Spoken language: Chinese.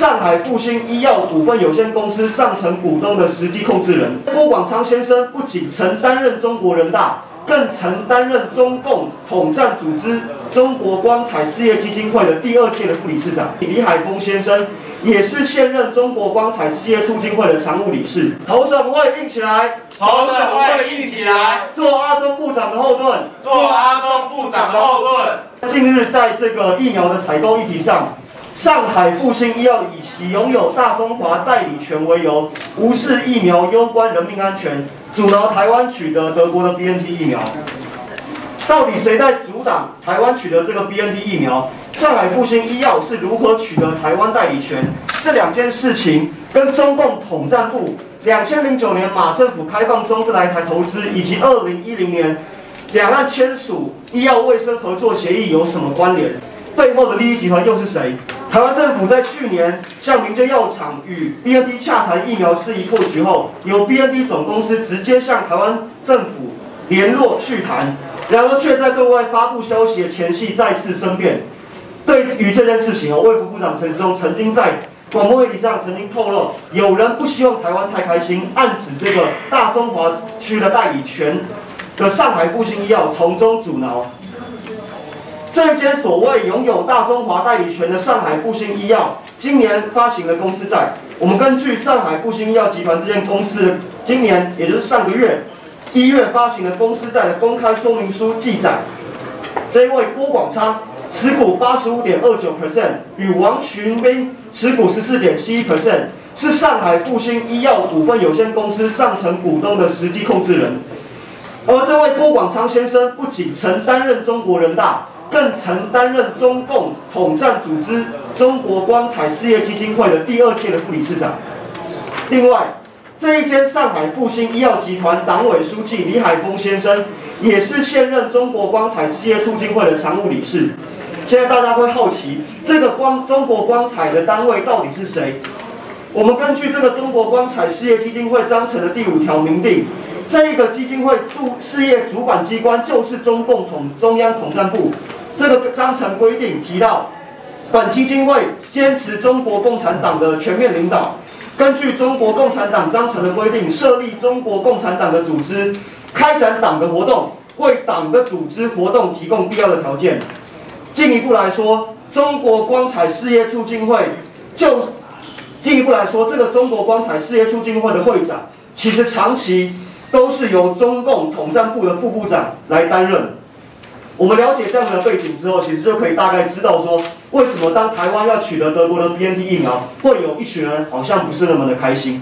上海复兴医药股份有限公司上层股东的实际控制人郭广昌先生，不仅曾担任中国人大，更曾担任中共统战组织中国光彩事业基金会的第二届的副理事长。李海峰先生也是现任中国光彩事业促进会的常务理事。投审会硬起来，投审会硬起来，做阿中部长的后盾，做阿中部长的后盾。近日在这个疫苗的采购议题上。上海复星医药以其拥有大中华代理权为由，无视疫苗攸关人命安全，阻挠台湾取得德国的 BNT 疫苗。到底谁在阻挡台湾取得这个 BNT 疫苗？上海复星医药是如何取得台湾代理权？这两件事情跟中共统战部两千零九年马政府开放中资来台投资，以及二零一零年两岸签署医药卫生合作协议有什么关联？背后的利益集团又是谁？台湾政府在去年向民间药厂与 B N D 洽谈疫苗事宜破局后，由 B N D 总公司直接向台湾政府联络续谈，然而却在对外发布消息的前夕再次生变。对于这件事情哦，卫福部长陈时中曾经在广播媒体上曾经透露，有人不希望台湾太开心，暗指这个大中华区的代理权的上海复兴医药从中阻挠。这间所谓拥有大中华代理权的上海复兴医药，今年发行了公司债。我们根据上海复兴医药集团这间公司今年，也就是上个月一月发行的公司债的公开说明书记载，这位郭广昌持股八十五点二九 percent，与王群斌持股十四点七一 percent，是上海复兴医药股份有限公司上层股东的实际控制人。而这位郭广昌先生不仅曾担任中国人大。更曾担任中共统战组织中国光彩事业基金会的第二届的副理事长。另外，这一间上海复兴医药集团党委书记李海峰先生，也是现任中国光彩事业促进会的常务理事。现在大家会好奇，这个光中国光彩的单位到底是谁？我们根据这个中国光彩事业基金会章程的第五条明定，这一个基金会主事业主管机关就是中共统中央统战部。这个章程规定提到，本基金会坚持中国共产党的全面领导，根据中国共产党章程的规定，设立中国共产党的组织，开展党的活动，为党的组织活动提供必要的条件。进一步来说，中国光彩事业促进会就进一步来说，这个中国光彩事业促进会的会长，其实长期都是由中共统战部的副部长来担任。我们了解这样的背景之后，其实就可以大概知道说，为什么当台湾要取得德国的 BNT 疫苗，会有一群人好像不是那么的开心。